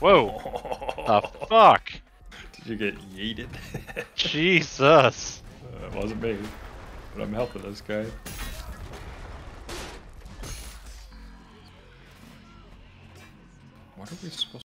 Whoa! the fuck? Did you get yeeted? Jesus! Uh, it wasn't me, but I'm helping this guy. What are we supposed